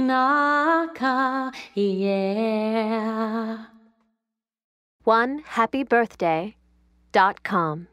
Naka, yeah. One happy birthday dot com.